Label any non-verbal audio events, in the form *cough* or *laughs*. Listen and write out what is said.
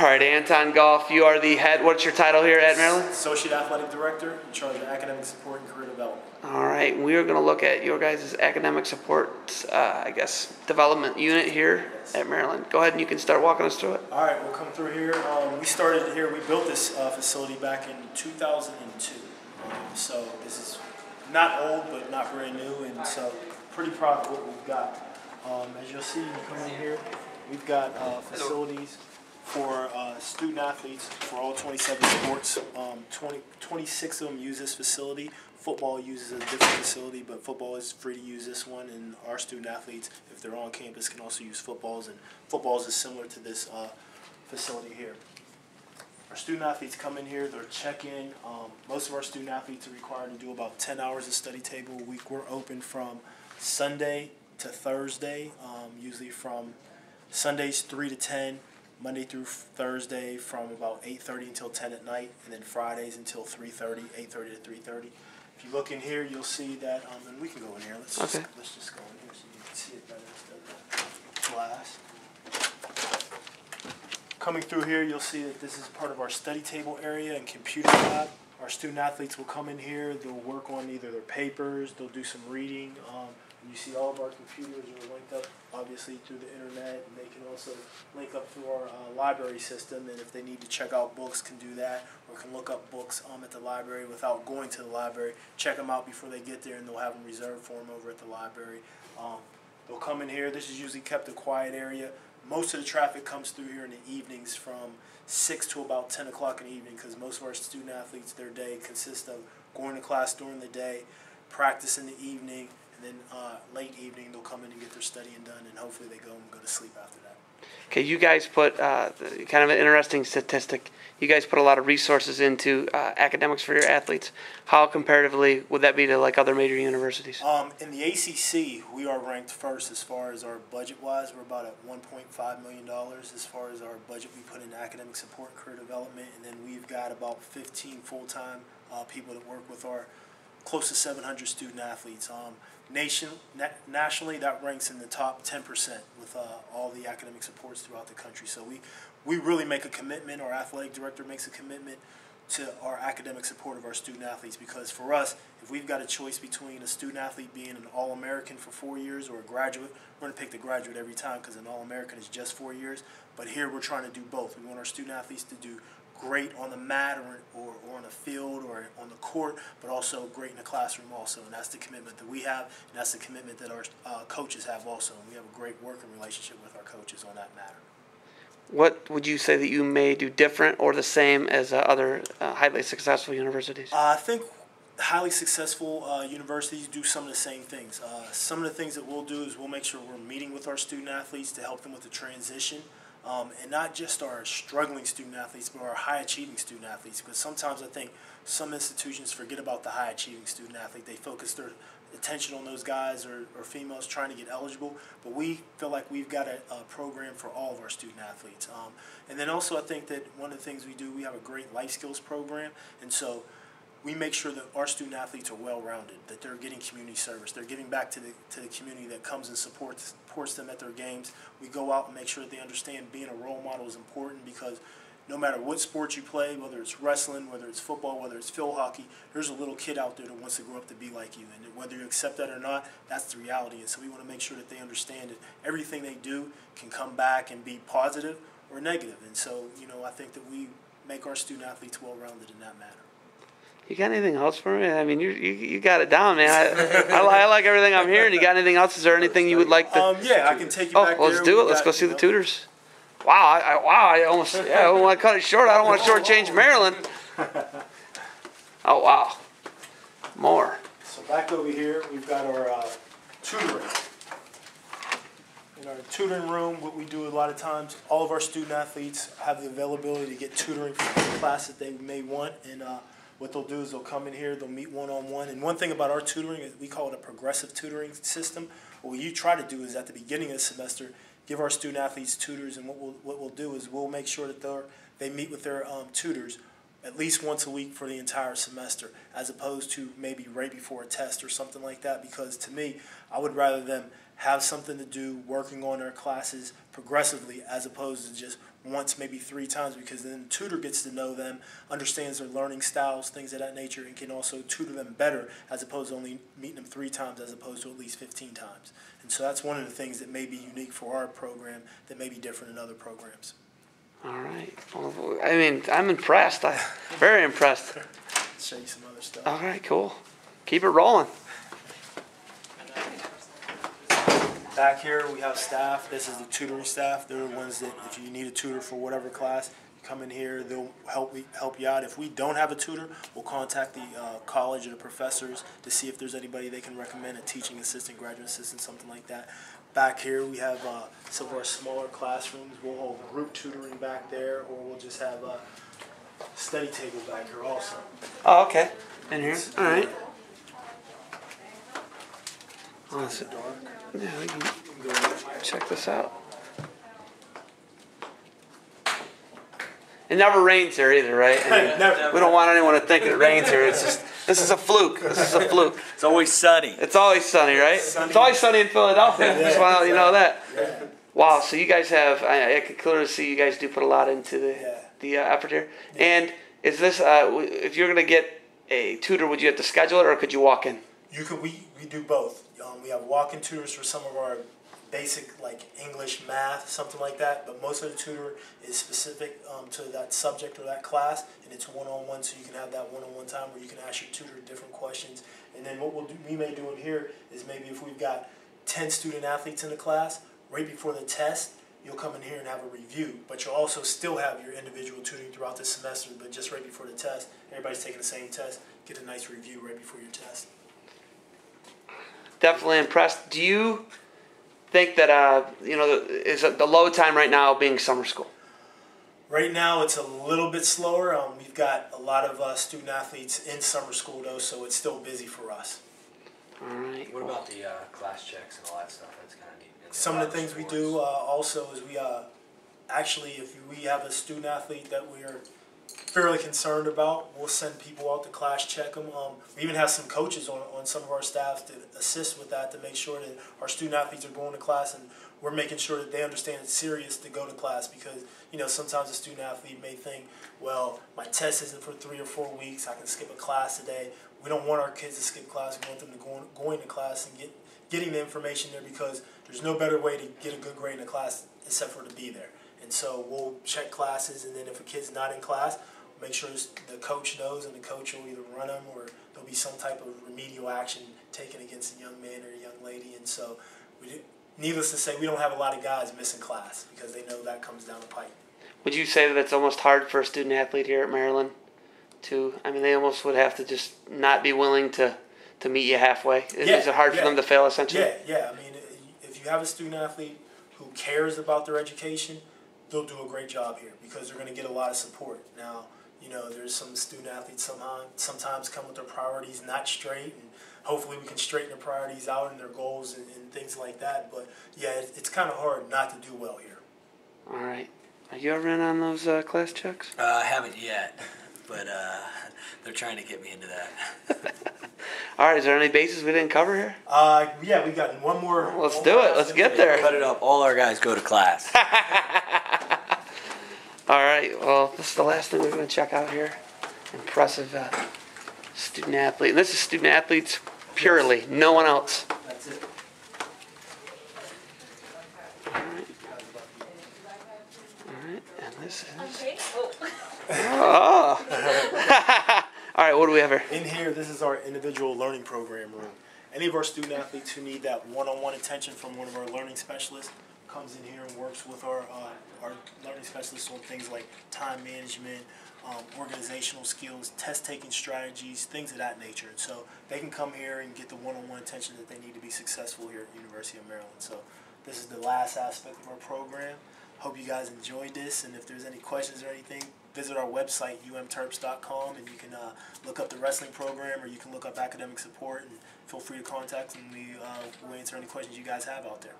All right, Anton Goff, you are the head. What's your title here at Maryland? Associate Athletic Director in charge of academic support and career development. All right, we are going to look at your guys' academic support, uh, I guess, development unit here at Maryland. Go ahead and you can start walking us through it. All right, we'll come through here. Um, we started here, we built this uh, facility back in 2002. Um, so this is not old, but not brand new, and so pretty proud of what we've got. Um, as you'll see, you come in here, we've got uh, facilities for uh, student athletes for all 27 sports. Um, 20, 26 of them use this facility. Football uses a different facility, but football is free to use this one, and our student athletes, if they're on campus, can also use footballs, and footballs is similar to this uh, facility here. Our student athletes come in here, they're check-in. Um, most of our student athletes are required to do about 10 hours of study table a week. We're open from Sunday to Thursday, um, usually from Sundays 3 to 10, Monday through Thursday from about 8.30 until 10 at night, and then Fridays until 3.30, 8.30 to 3.30. If you look in here, you'll see that, um, and we can go in here. Let's just, let's just go in here so you can see it better instead of glass. Coming through here, you'll see that this is part of our study table area and computer lab. Our student athletes will come in here, they'll work on either their papers, they'll do some reading. Um, you see all of our computers are linked up, obviously, through the internet, and they can also link up through our uh, library system. And if they need to check out books, can do that, or can look up books um, at the library without going to the library. Check them out before they get there, and they'll have them reserved for them over at the library. Um, they'll come in here. This is usually kept a quiet area. Most of the traffic comes through here in the evenings from 6 to about 10 o'clock in the evening because most of our student athletes, their day consists of going to class during the day, practice in the evening, then uh, late evening they'll come in and get their studying done, and hopefully they go and go to sleep after that. Okay, you guys put uh, kind of an interesting statistic. You guys put a lot of resources into uh, academics for your athletes. How comparatively would that be to like other major universities? Um, in the ACC, we are ranked first as far as our budget wise. We're about at $1.5 million as far as our budget we put in academic support, and career development, and then we've got about 15 full time uh, people that work with our close to 700 student athletes. Um, nation, na- nationally, that ranks in the top 10% with uh, all the academic supports throughout the country. So we, we really make a commitment, our athletic director makes a commitment to our academic support of our student athletes because for us, if we've got a choice between a student athlete being an All American for four years or a graduate, we're going to pick the graduate every time because an All American is just four years. But here we're trying to do both. We want our student athletes to do great on the mat or, or, or on the field or on the court, but also great in the classroom also. And that's the commitment that we have, and that's the commitment that our uh, coaches have also. And we have a great working relationship with our coaches on that matter. What would you say that you may do different or the same as uh, other uh, highly successful universities? Uh, I think highly successful uh, universities do some of the same things. Uh, some of the things that we'll do is we'll make sure we're meeting with our student athletes to help them with the transition. Um, and not just our struggling student athletes, but our high achieving student athletes. Because sometimes I think some institutions forget about the high achieving student athlete. They focus their attention on those guys or, or females trying to get eligible. But we feel like we've got a, a program for all of our student athletes. Um, and then also, I think that one of the things we do, we have a great life skills program. And so we make sure that our student athletes are well rounded, that they're getting community service, they're giving back to the to the community that comes and supports supports them at their games. We go out and make sure that they understand being a role model is important because no matter what sport you play, whether it's wrestling, whether it's football, whether it's field hockey, there's a little kid out there that wants to grow up to be like you. And whether you accept that or not, that's the reality. And so we want to make sure that they understand that everything they do can come back and be positive or negative. And so, you know, I think that we make our student athletes well rounded in that manner. You got anything else for me? I mean, you you, you got it down, man. I, I, I like everything I'm hearing. You got anything else? Is there anything you would like to? Um, yeah, I can take you oh, back let's do it. Let's got, go see you the know- tutors. Wow, I, I, wow, I almost yeah, I want to cut it short. I don't want to shortchange Maryland. *laughs* Oh wow, more. So back over here, we've got our uh, tutoring. In our tutoring room, what we do a lot of times, all of our student athletes have the availability to get tutoring for the class that they may want. And uh, what they'll do is they'll come in here, they'll meet one-on-one. And one thing about our tutoring is we call it a progressive tutoring system. What you try to do is at the beginning of the semester, give our student athletes tutors. And what we'll, what we'll do is we'll make sure that they're, they meet with their um, tutors at least once a week for the entire semester, as opposed to maybe right before a test or something like that. Because to me, I would rather them have something to do working on their classes progressively as opposed to just once, maybe three times, because then the tutor gets to know them, understands their learning styles, things of that nature, and can also tutor them better as opposed to only meeting them three times as opposed to at least 15 times. And so that's one of the things that may be unique for our program that may be different in other programs. All right. Well, I mean, I'm impressed. I very impressed. *laughs* show you some other stuff. All right, cool. Keep it rolling. Back here, we have staff. This is the tutoring staff. They're the ones that, if you need a tutor for whatever class, come in here. They'll help we, help you out. If we don't have a tutor, we'll contact the uh, college or the professors to see if there's anybody they can recommend, a teaching assistant, graduate assistant, something like that. Back here, we have uh, some of our smaller classrooms. We'll hold group tutoring back there, or we'll just have a study table back here also. Oh, okay. In here. All right. Awesome. Dark. Yeah, we can You can go in. check this out. It never rains here either, right? *laughs* I Never. we don't want anyone to think it rains here. It's just this is a fluke. This is a fluke. It's always sunny. It's always sunny, right? Sunny. It's always sunny in Philadelphia. Just want to you know that. Yeah. Wow. So you guys have I, I can clearly see you guys do put a lot into the Yeah. the uh, effort here. And is this uh, if you're gonna get a tutor, would you have to schedule it or could you walk in? You could we we do both. Um, we have walk-in tutors for some of our basic like English, math, something like that. But most of the tutor is specific um, to that subject or that class, and it's one-on-one, so you can have that one-on-one time where you can ask your tutor different questions. And then what we'll do, we may do in here is maybe if we've got ten student athletes in the class, right before the test. You'll come in here and have a review, but you'll also still have your individual tutoring throughout the semester. But just right before the test, everybody's taking the same test. Get a nice review right before your test. Definitely impressed. Do you think that uh, you know the, is the low time right now being summer school? Right now, it's a little bit slower. Um, we've got a lot of uh, student athletes in summer school, though, so it's still busy for us. All right. What about the uh, class checks and all that stuff? That's kind of neat. Some of the lab things we do uh, also is we uh, actually, if we have a student athlete that we are fairly concerned about, we'll send people out to class check them. Um, we even have some coaches on, on some of our staffs to assist with that to make sure that our student athletes are going to class and we're making sure that they understand it's serious to go to class because you know sometimes a student athlete may think, well, my test isn't for three or four weeks. I can skip a class today. We don't want our kids to skip class. We want them to go going to class and get getting the information there because there's no better way to get a good grade in a class except for to be there. And so we'll check classes, and then if a kid's not in class, make sure the coach knows, and the coach will either run them or there'll be some type of remedial action taken against a young man or a young lady. And so, we do, needless to say, we don't have a lot of guys missing class because they know that comes down the pipe. Would you say that it's almost hard for a student athlete here at Maryland to? I mean, they almost would have to just not be willing to to meet you halfway. Is, Yeah, is it hard yeah. for them to fail essentially? Yeah, yeah. I mean, if you have a student athlete who cares about their education, they'll do a great job here because they're going to get a lot of support. Now, you know, there's some student athletes somehow sometimes come with their priorities not straight, and hopefully we can straighten their priorities out and their goals and, and things like that. But yeah, it, it's kind of hard not to do well here. All right. Are you ever in on those uh, class checks? Uh, I haven't yet, *laughs* but uh, *laughs* they're trying to get me into that. *laughs* All right. Is there any bases we didn't cover here? Uh, yeah, we got one more. Let's one do more it. Let's get there. Cut it up. All our guys go to class. All right. Well, this is the last thing we're going to check out here. Impressive uh, student athlete. And this is student athletes purely, no one else. That's it. All right. And this is. Okay. Oh. *laughs* All right. What do we have here? In here, this is our individual learning program room. Any of our student athletes who need that one-on-one attention from one of our learning specialists comes in here and works with our uh, our learning specialists on things like time management, um, organizational skills, test-taking strategies, things of that nature. And so they can come here and get the one-on-one attention that they need to be successful here at University of Maryland. So this is the last aspect of our program. Hope you guys enjoyed this, and if there's any questions or anything, visit our website, umterps.com, and you can uh, look up the wrestling program or you can look up academic support, and feel free to contact and we uh, will answer any questions you guys have out there.